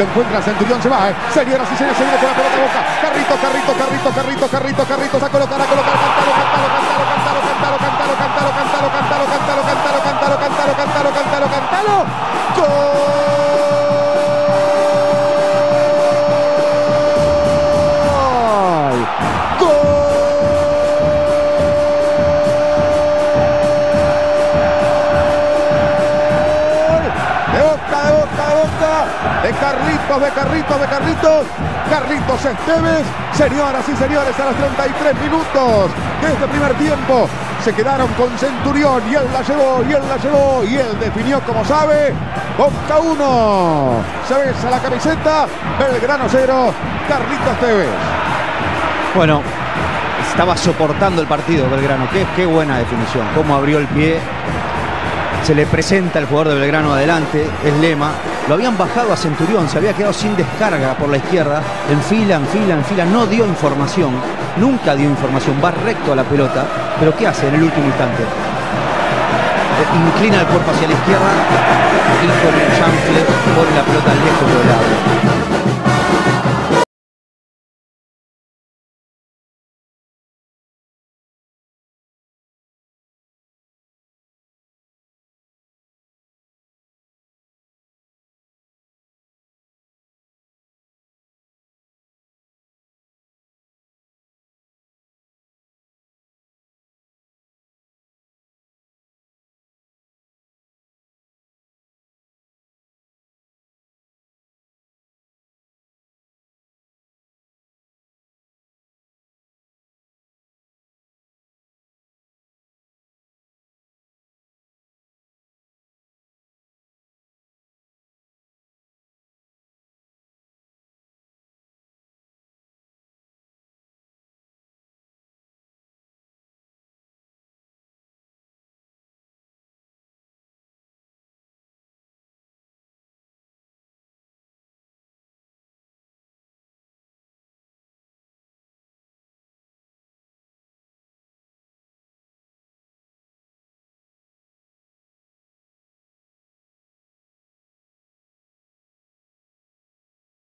lo encuentra Centurión, se va. Eh. Señoras y señores, se viene con la pelota boca. Carrito, carrito, carrito, carrito, carrito, carrito. A colocar, a. de Carlitos, de Carlitos, de Carlitos, Carlitos Esteves, señoras y señores, a los 33 minutos de este primer tiempo, se quedaron con Centurión y él la llevó, y él la llevó, y él definió como sabe, Boca 1, se besa la camiseta, Belgrano 0, Carlitos Esteves. Bueno, estaba soportando el partido Belgrano, qué, qué buena definición, cómo abrió el pie, se le presenta el jugador de Belgrano adelante, es Lema, lo habían bajado a Centurión, se había quedado sin descarga por la izquierda, en fila, en fila, en fila, no dio información, nunca dio información, va recto a la pelota, pero ¿qué hace en el último instante? Inclina el cuerpo hacia la izquierda y con el chanfle pone la pelota lejos del lado.